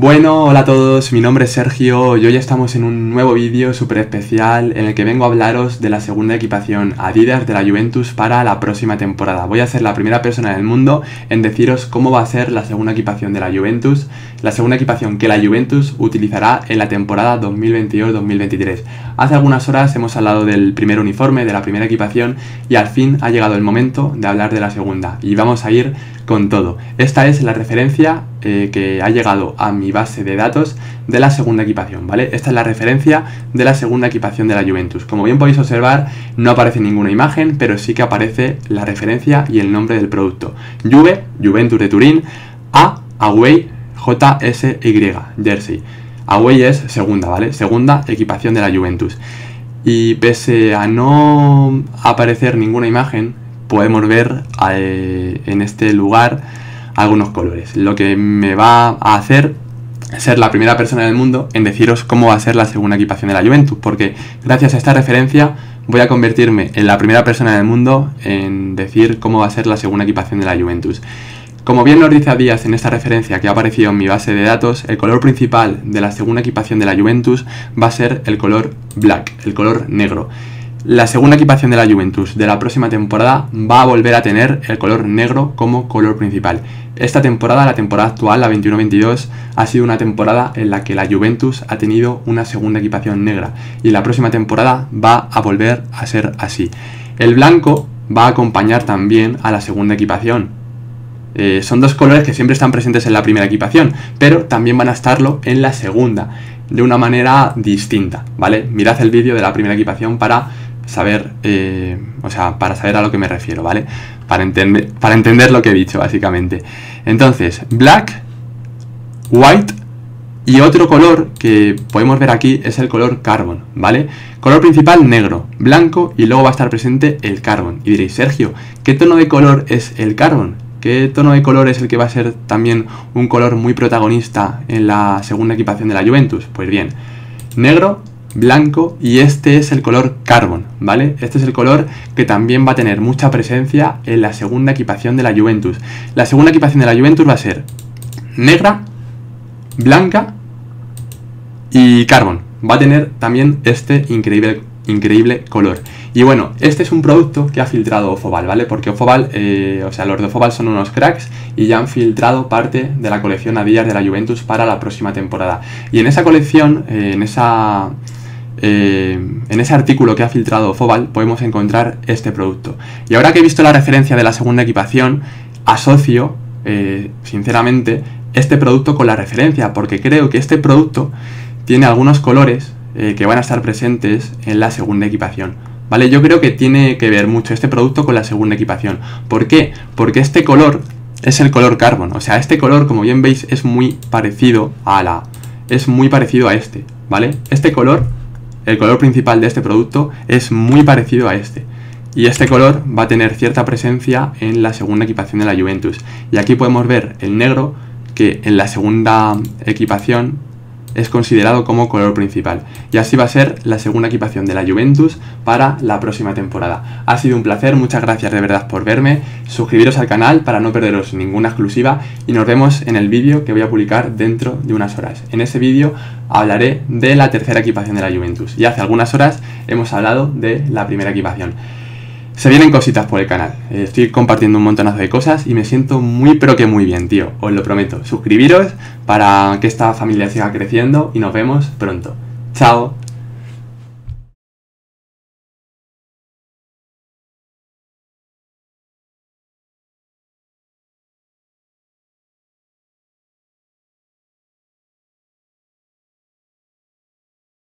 Bueno, hola a todos, mi nombre es Sergio y hoy estamos en un nuevo vídeo súper especial en el que vengo a hablaros de la segunda equipación Adidas de la Juventus para la próxima temporada. Voy a ser la primera persona en el mundo en deciros cómo va a ser la segunda equipación de la Juventus, la segunda equipación que la Juventus utilizará en la temporada 2022-2023. Hace algunas horas hemos hablado del primer uniforme, de la primera equipación y al fin ha llegado el momento de hablar de la segunda y vamos a ir con todo. Esta es la referencia eh, que ha llegado a mi base de datos de la segunda equipación, ¿vale? Esta es la referencia de la segunda equipación de la Juventus. Como bien podéis observar, no aparece ninguna imagen, pero sí que aparece la referencia y el nombre del producto. Juve, Juventus de Turín, A, Away, JSY, Jersey. Away es segunda, ¿vale? Segunda equipación de la Juventus. Y pese a no aparecer ninguna imagen, podemos ver eh, en este lugar algunos colores. Lo que me va a hacer ser la primera persona del mundo en deciros cómo va a ser la segunda equipación de la Juventus, porque gracias a esta referencia voy a convertirme en la primera persona del mundo en decir cómo va a ser la segunda equipación de la Juventus. Como bien nos dice Díaz en esta referencia que ha aparecido en mi base de datos, el color principal de la segunda equipación de la Juventus va a ser el color black, el color negro. La segunda equipación de la Juventus de la próxima temporada va a volver a tener el color negro como color principal. Esta temporada, la temporada actual, la 21-22, ha sido una temporada en la que la Juventus ha tenido una segunda equipación negra y la próxima temporada va a volver a ser así. El blanco va a acompañar también a la segunda equipación. Eh, son dos colores que siempre están presentes en la primera equipación, pero también van a estarlo en la segunda, de una manera distinta, ¿vale? Mirad el vídeo de la primera equipación para saber, eh, o sea, para saber a lo que me refiero, ¿vale? Para, entender, para entender lo que he dicho, básicamente. Entonces, black, white y otro color que podemos ver aquí es el color carbon, ¿vale? Color principal negro, blanco y luego va a estar presente el carbon. Y diréis, Sergio, ¿qué tono de color es el carbon? ¿Qué tono de color es el que va a ser también un color muy protagonista en la segunda equipación de la Juventus? Pues bien, negro, blanco y este es el color carbon, ¿vale? Este es el color que también va a tener mucha presencia en la segunda equipación de la Juventus. La segunda equipación de la Juventus va a ser negra, blanca y carbon. Va a tener también este increíble, increíble color. Y bueno, este es un producto que ha filtrado Ofobal, ¿vale? Porque Ofobal, eh, o sea, los de Ofobal son unos cracks y ya han filtrado parte de la colección a días de la Juventus para la próxima temporada. Y en esa colección, eh, en esa eh, en ese artículo que ha filtrado Fobal podemos encontrar este producto. Y ahora que he visto la referencia de la segunda equipación, asocio, eh, sinceramente, este producto con la referencia, porque creo que este producto tiene algunos colores eh, que van a estar presentes en la segunda equipación. ¿Vale? Yo creo que tiene que ver mucho este producto con la segunda equipación. ¿Por qué? Porque este color es el color carbon. O sea, este color, como bien veis, es muy parecido a la. Es muy parecido a este. ¿Vale? Este color el color principal de este producto es muy parecido a este. Y este color va a tener cierta presencia en la segunda equipación de la Juventus. Y aquí podemos ver el negro que en la segunda equipación es considerado como color principal. Y así va a ser la segunda equipación de la Juventus para la próxima temporada. Ha sido un placer, muchas gracias de verdad por verme. Suscribiros al canal para no perderos ninguna exclusiva y nos vemos en el vídeo que voy a publicar dentro de unas horas. En ese vídeo hablaré de la tercera equipación de la Juventus. Y hace algunas horas hemos hablado de la primera equipación. Se vienen cositas por el canal. Estoy compartiendo un montonazo de cosas y me siento muy pero que muy bien, tío. Os lo prometo. Suscribiros para que esta familia siga creciendo y nos vemos pronto. Chao.